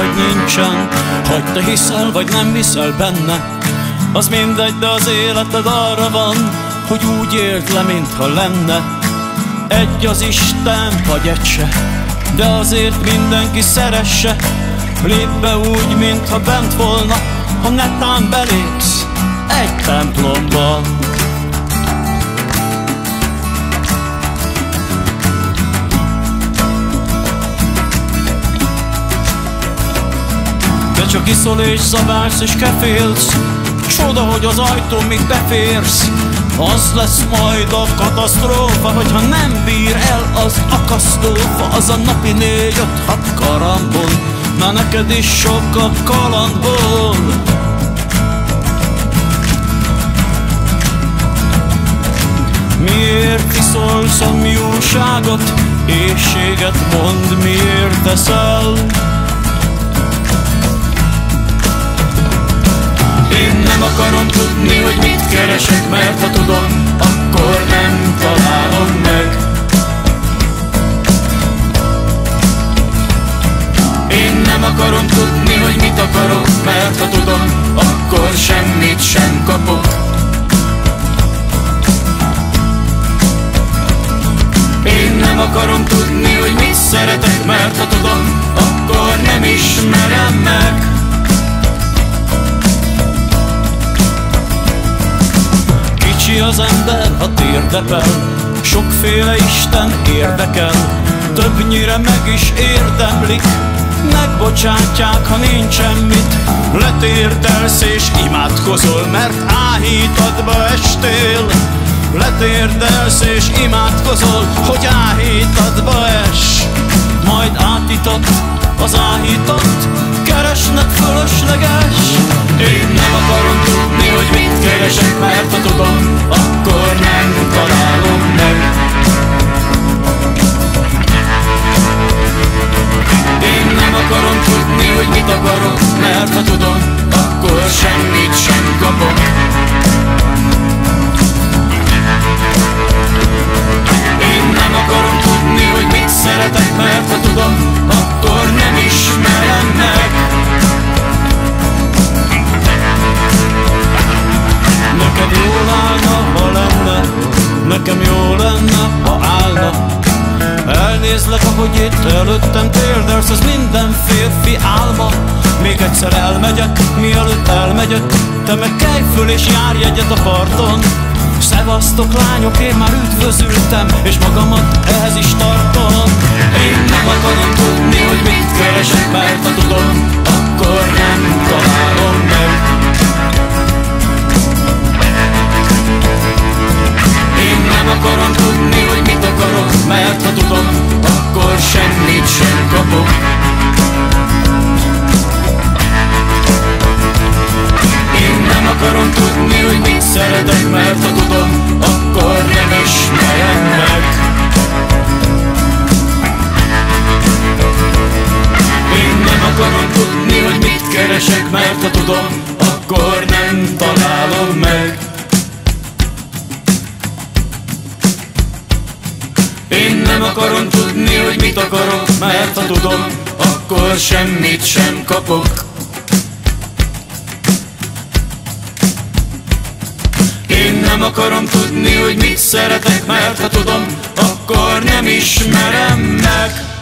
vagy nincsen. Hogy te hiszel vagy nem hiszel benne Az mindegy, de az életed arra van Hogy úgy élt le, mintha lenne. Egy az Isten, vagy egy se De azért mindenki szeresse. Lép be úgy, mintha bent volna Ha netán belépsz egy templomba csak iszol és zabálsz és kefélsz. Csoda, hogy az ajtó még beférsz. Az lesz majd a katasztrófa Hogyha nem bír el az akasztófa. Az a napi négy-öt-hat karambol. Na neked is sok a kalandból. Miért iszolsz a miúságot? Éjséget mond, miért teszel? Keresek, mert ha tudom, akkor nem találom meg. Én nem akarom tudni, hogy mit akarok, mert ha tudom, akkor semmit sem kapok. Én nem akarom tudni, hogy mit szeretek, mert ha tudom, akkor nem ismerem meg. Kicsi az ember, ha térdepel, sokféle Isten érdekel, többnyire meg is érdemlik, megbocsátják, ha nincs semmit, letérdelsz és imádkozol, mert áhítadba estél. Letérdelsz és imádkozol, hogy áhítadba es, majd átított az áhított, keresnek fölösleges. Én nem akarom tudni, hogy mit keresek, mert ha tudom, Elnézlek, ahogy itt előttem térdelsz, az minden férfi álma. Még egyszer elmegyek, mielőtt elmegyek, te meg kelj föl és járj egyet a parton. Szevasztok lányok, én már üdvözültem És magamat ehhez is tartom Én nem akarom tudni, hogy mit keresek Mert ha tudom, szeretek Mert ha tudom, akkor nem ismerem meg Én nem akarom tudni, hogy mit keresek Mert ha tudom, akkor nem találom meg. Én nem akarom tudni, hogy mit akarok Mert ha tudom, akkor semmit sem kapok akarom tudni, hogy mit szeretek, mert ha tudom, akkor nem ismerem meg.